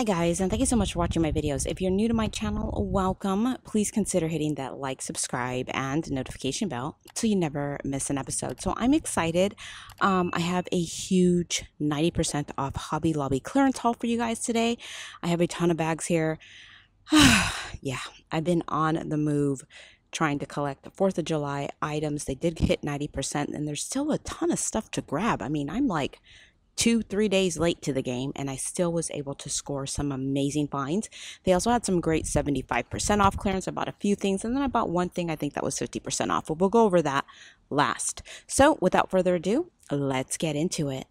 Hi guys, and thank you so much for watching my videos. If you're new to my channel, welcome. Please consider hitting that like, subscribe, and notification bell so you never miss an episode. So I'm excited. Um, I have a huge 90% off Hobby Lobby clearance haul for you guys today. I have a ton of bags here. yeah, I've been on the move trying to collect the 4th of July items. They did hit 90%, and there's still a ton of stuff to grab. I mean, I'm like two, three days late to the game, and I still was able to score some amazing finds. They also had some great 75% off clearance. I bought a few things, and then I bought one thing I think that was 50% off. But we'll go over that last. So, without further ado, let's get into it.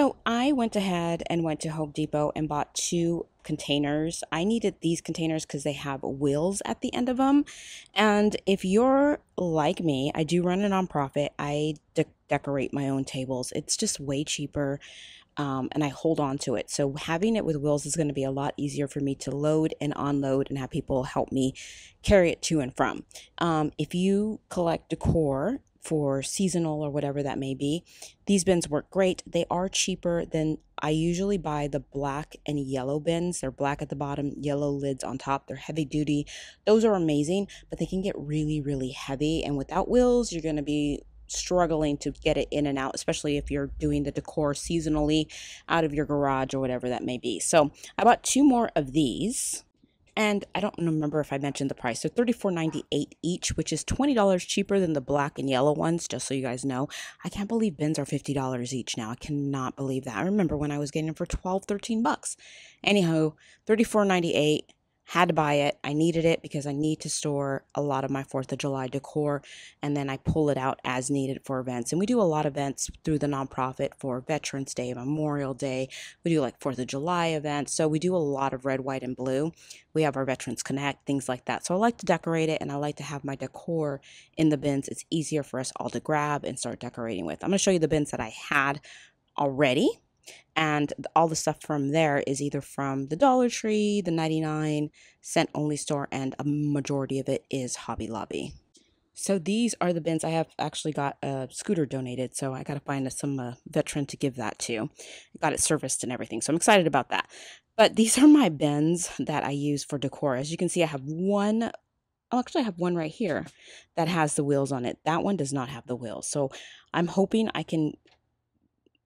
So I went ahead and went to Home Depot and bought two containers. I needed these containers because they have wheels at the end of them. And if you're like me, I do run a nonprofit. I de- decorate my own tables. It's just way cheaper. Um, and I hold on to it. So having it with wheels is going to be a lot easier for me to load and unload and have people help me carry it to and from. Um, if you collect decor for seasonal or whatever that may be. These bins work great. They are cheaper than I usually buy the black and yellow bins. They're black at the bottom, yellow lids on top. They're heavy duty. Those are amazing, but they can get really, really heavy. And without wheels, you're going to be struggling to get it in and out, especially if you're doing the decor seasonally out of your garage or whatever that may be. So I bought two more of these and I don't remember if I mentioned the price. They're $34.98 each, which is $20 cheaper than the black and yellow ones, just so you guys know. I can't believe bins are $50 each now. I cannot believe that. I remember when I was getting them for 12, 13 bucks. Anyhow, $34.98 had to buy it. I needed it because I need to store a lot of my 4th of July decor and then I pull it out as needed for events. And we do a lot of events through the nonprofit for Veterans Day, Memorial Day. We do like 4th of July events. So we do a lot of red, white, and blue. We have our Veterans Connect, things like that. So I like to decorate it and I like to have my decor in the bins. It's easier for us all to grab and start decorating with. I'm going to show you the bins that I had already and all the stuff from there is either from the Dollar Tree, the 99 cent only store, and a majority of it is Hobby Lobby. So these are the bins. I have actually got a scooter donated, so I got to find a, some uh, veteran to give that to. Got it serviced and everything, so I'm excited about that. But these are my bins that I use for decor. As you can see, I have one Oh, actually, I have one right here that has the wheels on it. That one does not have the wheels. So I'm hoping I can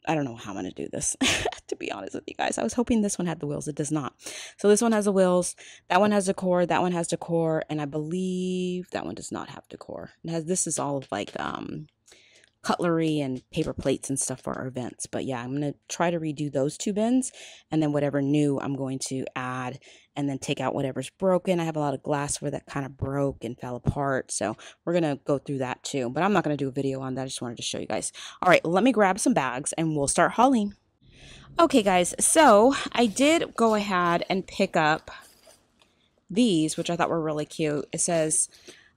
I don't know how I'm going to do this, to be honest with you guys. I was hoping this one had the wheels. It does not. So this one has the wheels. That one has decor. That one has decor. And I believe that one does not have decor. It has, this is all of like um, cutlery and paper plates and stuff for our events. But yeah, I'm going to try to redo those two bins. And then whatever new I'm going to add and then take out whatever's broken. I have a lot of glassware that kind of broke and fell apart. So we're going to go through that too. But I'm not going to do a video on that. I just wanted to show you guys. All right, let me grab some bags and we'll start hauling. Okay, guys. So I did go ahead and pick up these, which I thought were really cute. It says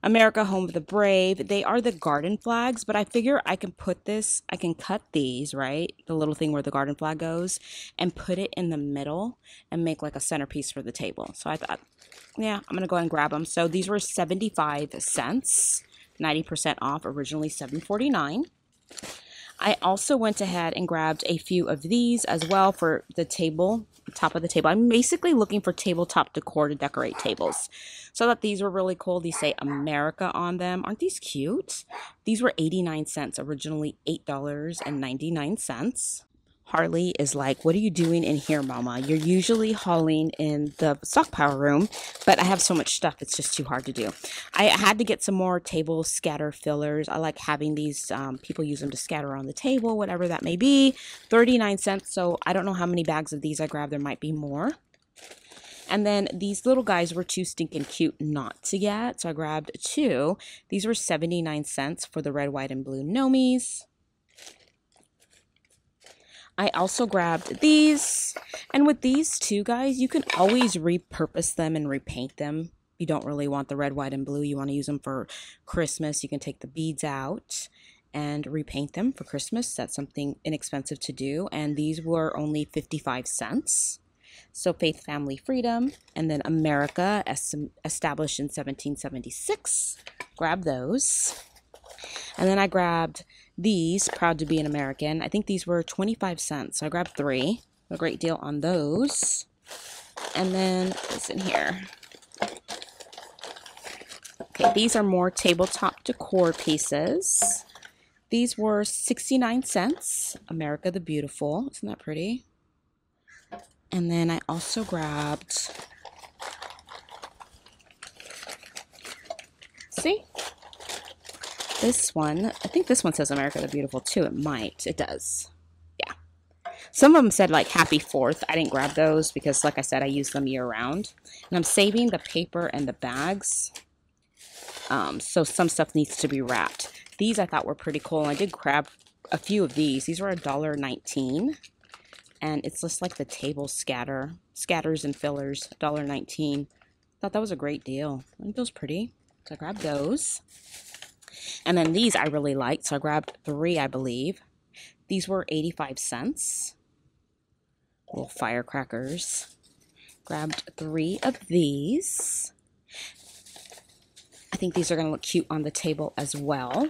America Home of the Brave. They are the garden flags, but I figure I can put this, I can cut these, right? The little thing where the garden flag goes, and put it in the middle and make like a centerpiece for the table. So I thought, yeah, I'm going to go and grab them. So these were 75 cents, 90% off, originally 7.49. I also went ahead and grabbed a few of these as well for the table, top of the table. I'm basically looking for tabletop decor to decorate tables. So that these were really cool. These say America on them. Aren't these cute? These were 89 cents, originally $8.99. Harley is like, What are you doing in here, Mama? You're usually hauling in the stockpile room, but I have so much stuff, it's just too hard to do. I had to get some more table scatter fillers. I like having these, um, people use them to scatter on the table, whatever that may be. 39 cents, so I don't know how many bags of these I grabbed. There might be more. And then these little guys were too stinking cute not to get, so I grabbed two. These were 79 cents for the red, white, and blue Nomis. I also grabbed these. And with these two guys, you can always repurpose them and repaint them. You don't really want the red, white, and blue. You want to use them for Christmas. You can take the beads out and repaint them for Christmas. That's something inexpensive to do. And these were only 55 cents. So Faith, Family, Freedom, and then America, established in 1776. Grab those. And then I grabbed these, Proud to be an American. I think these were 25 cents. So I grabbed three. A great deal on those. And then what's in here? Okay, these are more tabletop decor pieces. These were 69 cents. America the Beautiful. Isn't that pretty? And then I also grabbed, see, this one. I think this one says America the Beautiful too. It might. It does. Yeah. Some of them said like Happy Fourth. I didn't grab those because, like I said, I use them year round. And I'm saving the paper and the bags. Um, so some stuff needs to be wrapped. These I thought were pretty cool. I did grab a few of these. These were $1.19 and it's just like the table scatter, scatters and fillers, $1.19. Thought that was a great deal. Think those pretty. So I grabbed those. And then these I really liked, so I grabbed three, I believe. These were 85 cents. Little firecrackers. Grabbed three of these. I think these are going to look cute on the table as well.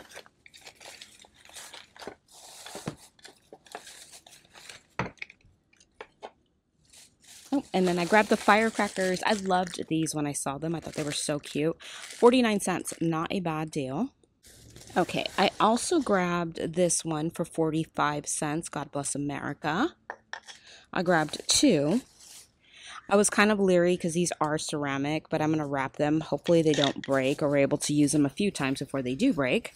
Oh, and then I grabbed the firecrackers. I loved these when I saw them. I thought they were so cute. 49 cents, not a bad deal. Okay, I also grabbed this one for 45 cents. God bless America. I grabbed two. I was kind of leery because these are ceramic, but I'm going to wrap them. Hopefully they don't break or we're able to use them a few times before they do break.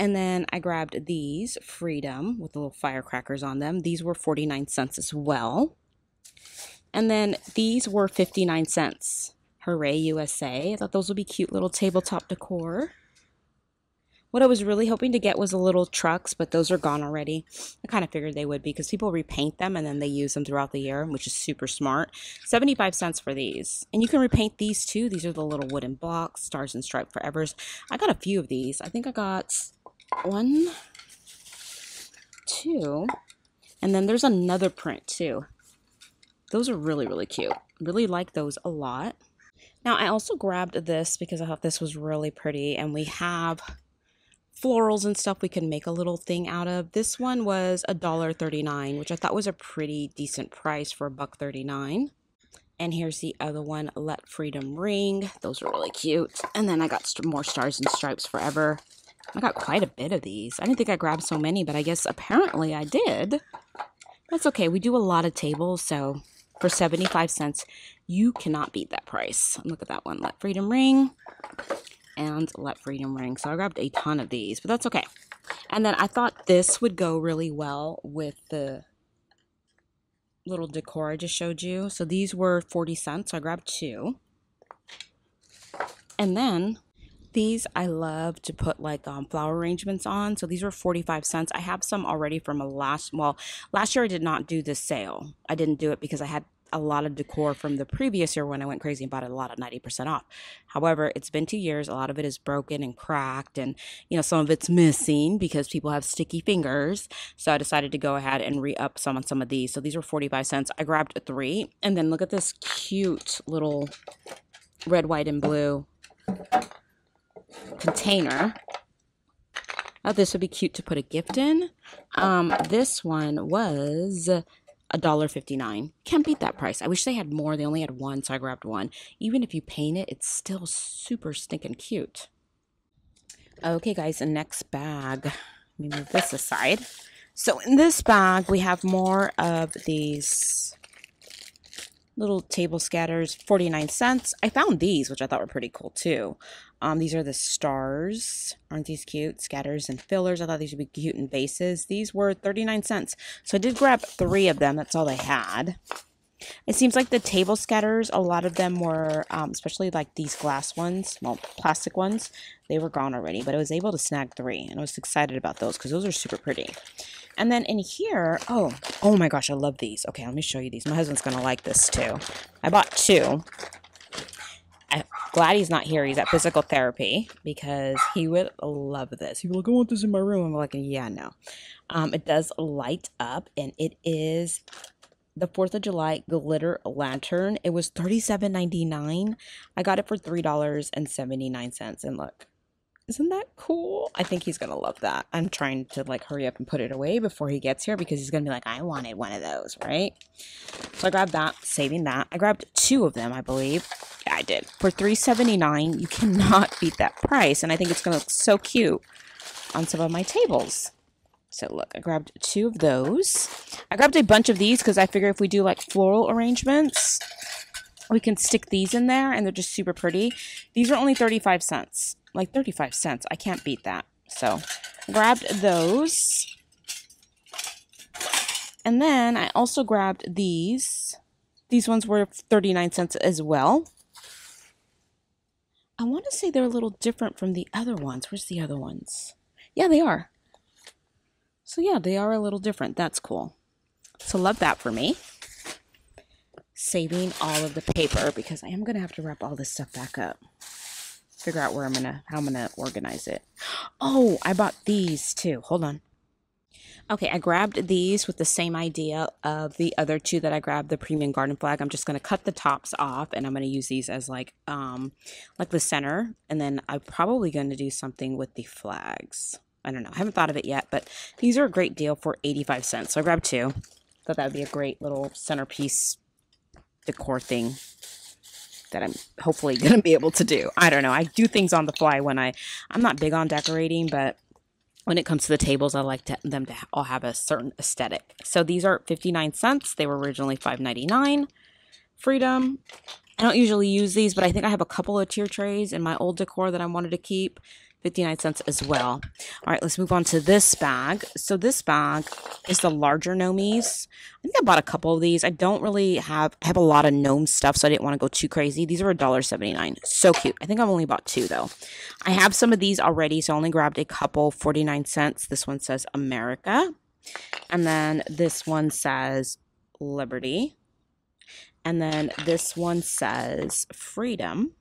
And then I grabbed these, Freedom, with the little firecrackers on them. These were 49 cents as well. And then these were 59 cents. Hooray USA. I thought those would be cute little tabletop decor. What I was really hoping to get was the little trucks, but those are gone already. I kind of figured they would be because people repaint them and then they use them throughout the year, which is super smart. 75 cents for these. And you can repaint these too. These are the little wooden blocks, Stars and Stripe Forevers. I got a few of these. I think I got one, two, and then there's another print too. Those are really, really cute. Really like those a lot. Now, I also grabbed this because I thought this was really pretty, and we have florals and stuff we can make a little thing out of. This one was a dollar thirty-nine, which I thought was a pretty decent price for a buck thirty-nine. And here's the other one, Let Freedom Ring. Those are really cute. And then I got more Stars and Stripes Forever. I got quite a bit of these. I didn't think I grabbed so many, but I guess apparently I did. That's okay. We do a lot of tables, so for 75 cents, you cannot beat that price. Look at that one. Let Freedom Ring and Let Freedom Ring. So I grabbed a ton of these, but that's okay. And then I thought this would go really well with the little decor I just showed you. So these were 40 cents. So I grabbed two. And then these I love to put like um, flower arrangements on. So these were 45 cents. I have some already from a last, well, last year I did not do this sale. I didn't do it because I had a lot of decor from the previous year when I went crazy and bought it a lot at 90% off. However, it's been two years. A lot of it is broken and cracked, and you know, some of it's missing because people have sticky fingers. So I decided to go ahead and re up some on some of these. So these were 45 cents. I grabbed three, and then look at this cute little red, white, and blue container. Oh, this would be cute to put a gift in. Um, this one was a dollar fifty nine. Can't beat that price. I wish they had more. They only had one, so I grabbed one. Even if you paint it, it's still super stinking cute. Okay, guys, the next bag. Let me move this aside. So in this bag, we have more of these little table scatters, 49 cents. I found these, which I thought were pretty cool too. Um, these are the stars. Aren't these cute? Scatters and fillers. I thought these would be cute in vases. These were 39 cents. So I did grab three of them. That's all they had. It seems like the table scatters, a lot of them were, um, especially like these glass ones, well, plastic ones, they were gone already. But I was able to snag three, and I was excited about those because those are super pretty. And then in here, oh, oh my gosh, I love these. Okay, let me show you these. My husband's going to like this too. I bought two. I glad he's not here. He's at physical therapy because he would love this. He'd be like, I want this in my room. I'm like, yeah, no. Um, it does light up and it is the 4th of July glitter lantern. It was $37.99. I got it for $3.79. And look, isn't that cool? I think he's going to love that. I'm trying to like hurry up and put it away before he gets here because he's going to be like, I wanted one of those, right? So I grabbed that, saving that. I grabbed two of them, I believe. Yeah, I did. For $3.79, you cannot beat that price. And I think it's going to look so cute on some of my tables. So look, I grabbed two of those. I grabbed a bunch of these because I figure if we do like floral arrangements, we can stick these in there and they're just super pretty. These are only 35 cents like 35 cents. I can't beat that. So grabbed those. And then I also grabbed these. These ones were 39 cents as well. I want to say they're a little different from the other ones. Where's the other ones? Yeah, they are. So yeah, they are a little different. That's cool. So love that for me. Saving all of the paper because I am going to have to wrap all this stuff back up figure out where I'm gonna how I'm gonna organize it. Oh, I bought these too. Hold on. Okay, I grabbed these with the same idea of the other two that I grabbed, the premium garden flag. I'm just going to cut the tops off and I'm going to use these as like um like the center and then I'm probably going to do something with the flags. I don't know. I haven't thought of it yet, but these are a great deal for 85 cents. So I grabbed two. Thought that would be a great little centerpiece decor thing that I'm hopefully going to be able to do. I don't know. I do things on the fly when I I'm not big on decorating, but when it comes to the tables, I like to, them to all have a certain aesthetic. So these are 59 cents. They were originally 5.99. Freedom. I don't usually use these, but I think I have a couple of tier trays in my old decor that I wanted to keep. 59 cents as well. All right, let's move on to this bag. So this bag is the larger Nomies. I think I bought a couple of these. I don't really have I have a lot of gnome stuff, so I didn't want to go too crazy. These are $1.79. So cute. I think I've only bought two though. I have some of these already, so I only grabbed a couple, 49 cents. This one says America. And then this one says Liberty. And then this one says Freedom.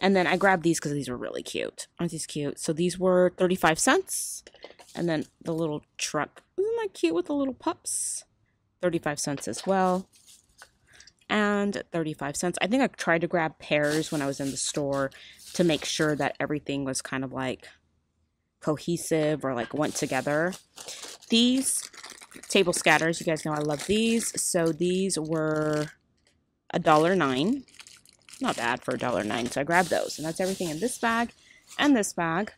And then I grabbed these because these were really cute. Aren't these cute? So these were 35 cents. And then the little truck. Isn't that cute with the little pups? 35 cents as well. And 35 cents. I think I tried to grab pairs when I was in the store to make sure that everything was kind of like cohesive or like went together. These table scatters, you guys know I love these. So these were a dollar nine not bad for a dollar nine. So I grabbed those. And that's everything in this bag and this bag.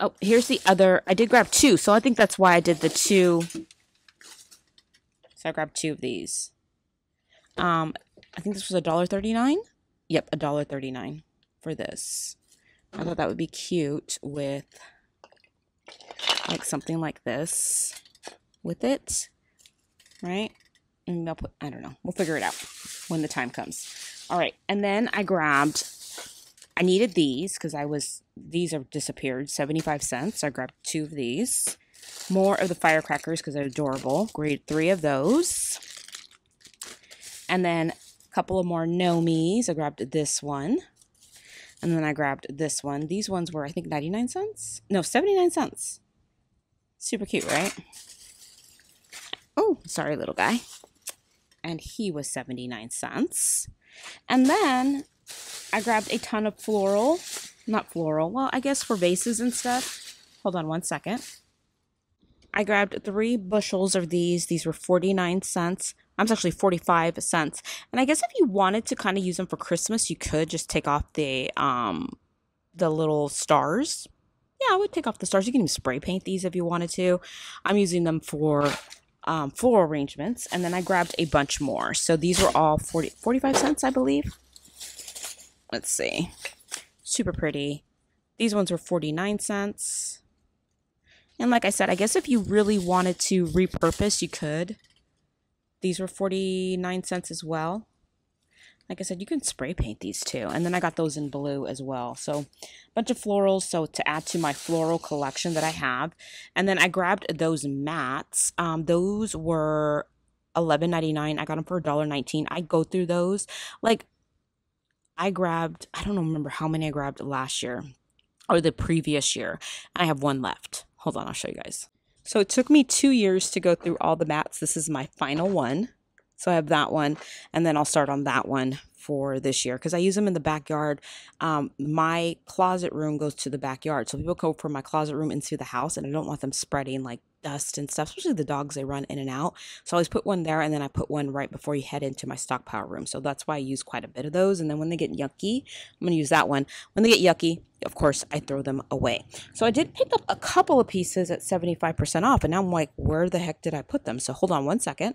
Oh, here's the other. I did grab two. So I think that's why I did the two. So I grabbed two of these. Um, I think this was a dollar thirty-nine. Yep, a dollar thirty-nine for this. I thought that would be cute with like something like this with it, right? And I'll put, I don't know. We'll figure it out when the time comes. All right, and then I grabbed, I needed these because I was, these have disappeared, 75 cents. I grabbed two of these. More of the firecrackers because they're adorable. Grade three of those. And then a couple of more Nomies. I grabbed this one. And then I grabbed this one. These ones were, I think, 99 cents? No, 79 cents. Super cute, right? Oh, sorry, little guy. And he was 79 cents. And then I grabbed a ton of floral, not floral, well, I guess for vases and stuff. Hold on one second. I grabbed three bushels of these. These were 49 cents. I'm actually 45 cents. And I guess if you wanted to kind of use them for Christmas, you could just take off the um the little stars. Yeah, I would take off the stars. You can even spray paint these if you wanted to. I'm using them for um, floral arrangements. And then I grabbed a bunch more. So these were all 40, 45 cents, I believe. Let's see. Super pretty. These ones were 49 cents. And like I said, I guess if you really wanted to repurpose, you could. These were 49 cents as well like I said, you can spray paint these too. And then I got those in blue as well. So a bunch of florals. So to add to my floral collection that I have. And then I grabbed those mats. Um, those were $11.99. I got them for $1.19. I go through those. Like I grabbed, I don't remember how many I grabbed last year or the previous year. I have one left. Hold on, I'll show you guys. So it took me two years to go through all the mats. This is my final one. So I have that one, and then I'll start on that one for this year because I use them in the backyard. Um, my closet room goes to the backyard, so people go from my closet room into the house, and I don't want them spreading like dust and stuff, especially the dogs. They run in and out, so I always put one there, and then I put one right before you head into my stockpile room. So that's why I use quite a bit of those. And then when they get yucky, I'm gonna use that one. When they get yucky, of course, I throw them away. So I did pick up a couple of pieces at 75% off, and now I'm like, where the heck did I put them? So hold on one second.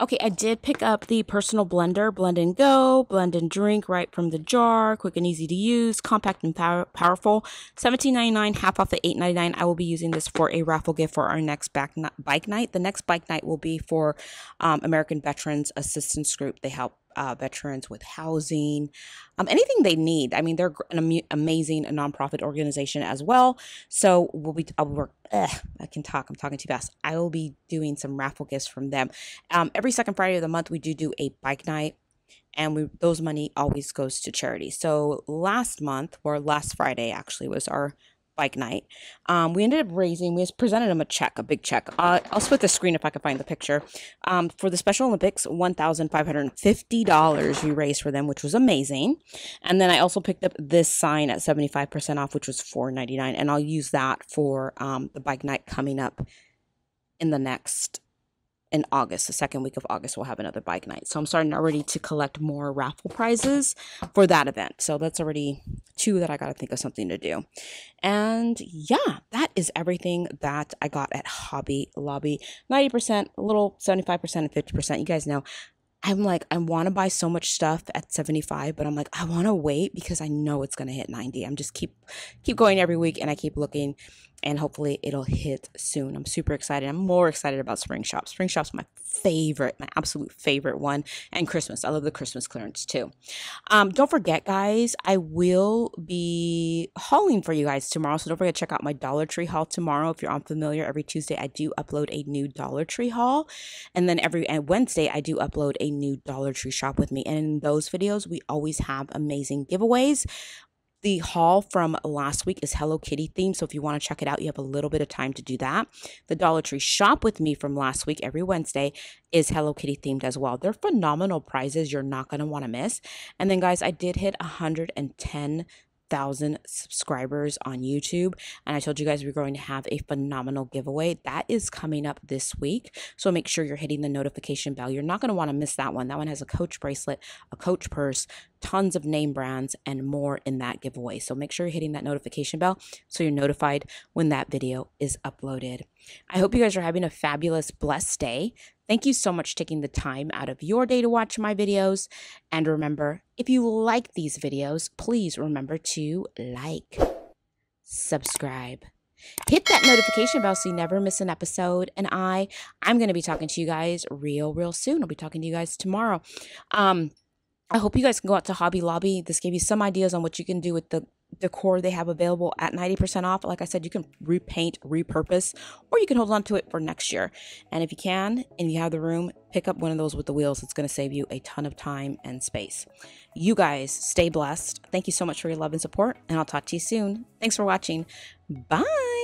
Okay, I did pick up the personal blender, blend and go, blend and drink right from the jar, quick and easy to use, compact and power- powerful. $17.99, half off the $8.99. I will be using this for a raffle gift for our next back bike night. The next bike night will be for um, American Veterans Assistance Group. They help uh, veterans with housing, um, anything they need. I mean, they're an am- amazing nonprofit organization as well. So we'll be, I'll work, ugh, I can talk, I'm talking too fast. I will be doing some raffle gifts from them. Um, every second Friday of the month, we do do a bike night and we those money always goes to charity. So last month or last Friday actually was our bike night. Um, we ended up raising, we presented them a check, a big check. Uh, I'll split the screen if I can find the picture. Um, for the Special Olympics, $1,550 we raised for them, which was amazing. And then I also picked up this sign at 75% off, which was $4.99. And I'll use that for um, the bike night coming up in the next in August, the second week of August, we'll have another bike night. So I'm starting already to collect more raffle prizes for that event. So that's already two that I got to think of something to do. And yeah, that is everything that I got at Hobby Lobby 90%, a little 75%, and 50%. You guys know I'm like, I want to buy so much stuff at 75, but I'm like, I want to wait because I know it's going to hit 90. I'm just keep keep going every week and I keep looking and hopefully it'll hit soon. I'm super excited. I'm more excited about Spring Shop. Spring Shop's my favorite, my absolute favorite one, and Christmas. I love the Christmas clearance too. Um, don't forget, guys, I will be hauling for you guys tomorrow. So don't forget to check out my Dollar Tree haul tomorrow. If you're unfamiliar, every Tuesday I do upload a new Dollar Tree haul, and then every Wednesday I do upload a new Dollar Tree shop with me. And in those videos, we always have amazing giveaways. The haul from last week is Hello Kitty themed, so if you want to check it out, you have a little bit of time to do that. The Dollar Tree shop with me from last week every Wednesday is Hello Kitty themed as well. They're phenomenal prizes you're not going to want to miss. And then guys, I did hit 110 thousand subscribers on YouTube. And I told you guys we are going to have a phenomenal giveaway. That is coming up this week. So make sure you're hitting the notification bell. You're not going to want to miss that one. That one has a coach bracelet, a coach purse, tons of name brands, and more in that giveaway. So make sure you're hitting that notification bell so you're notified when that video is uploaded. I hope you guys are having a fabulous, blessed day. Thank you so much taking the time out of your day to watch my videos. And remember, if you like these videos, please remember to like, subscribe, hit that notification bell so you never miss an episode. And I, I'm going to be talking to you guys real, real soon. I'll be talking to you guys tomorrow. Um, I hope you guys can go out to Hobby Lobby. This gave you some ideas on what you can do with the decor they have available at 90% off. Like I said, you can repaint, repurpose, or you can hold on to it for next year. And if you can, and you have the room, pick up one of those with the wheels. It's going to save you a ton of time and space. You guys stay blessed. Thank you so much for your love and support, and I'll talk to you soon. Thanks for watching. Bye.